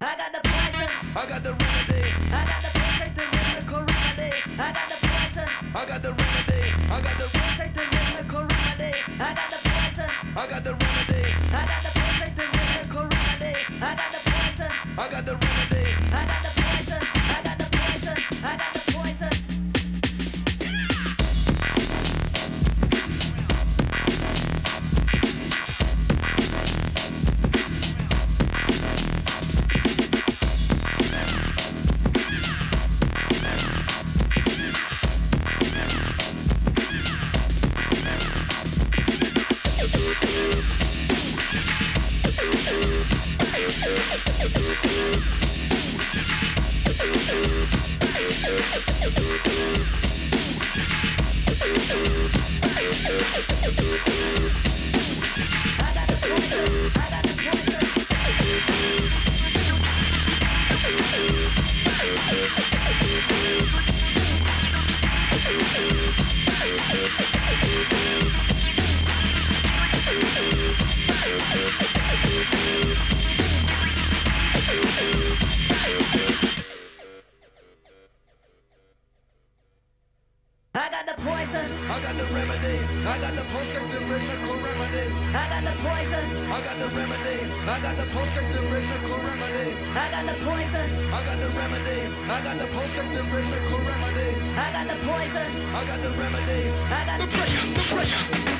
I got the poison. I got the remedy. I got the perfect and rhythmical remedy. I got the poison. I got the I poison. I got the remedy. I got the perfect and rhythmical remedy. I got the poison. I got the remedy. I got the perfect and rhythmical remedy. I got the poison. I got the remedy. I got the perfect and rhythmical remedy. I got the poison. I got the remedy. I got The pressure, the pressure.